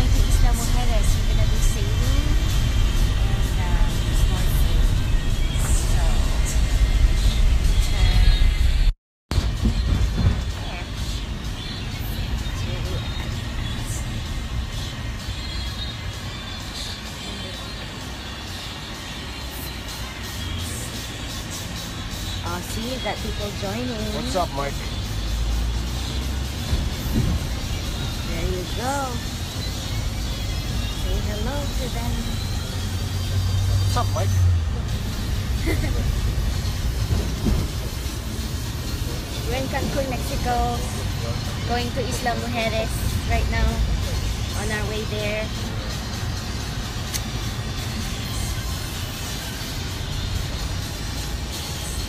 going to Isla Mujeres. We're gonna do sailing and um, snorkeling. So, uh, there. That's where we're at. Oh, see, you got people joining. What's up, Mike? There you go. What's up, Mike? We're in Cancun, Mexico. Going to Isla Mujeres right now. On our way there.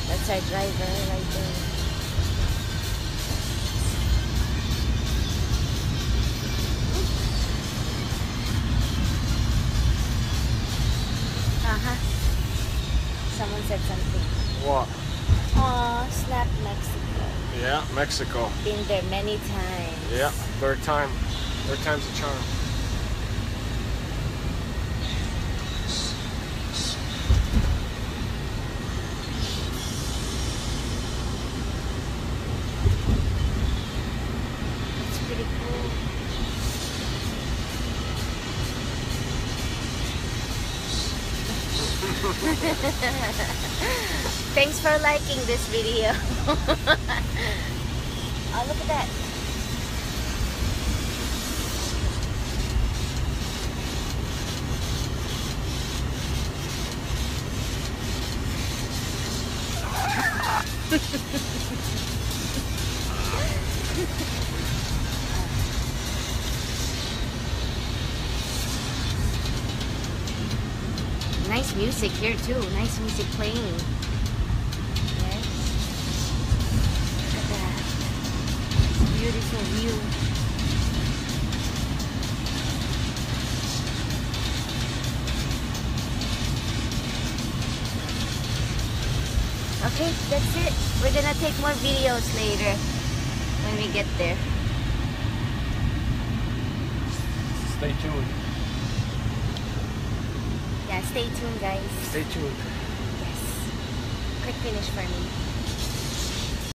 That's our driver right there. Someone said something. What? Aw, Snap Mexico. Yeah, Mexico. Been there many times. Yeah, third time. Third time's a charm. It's pretty cool. Thanks for liking this video. oh, look at that. Nice music here too. Nice music playing. Beautiful view. Okay, that's it. We're gonna take more videos later when we get there. Stay tuned. Stay tuned guys. Stay tuned. Yes. Quick finish for me.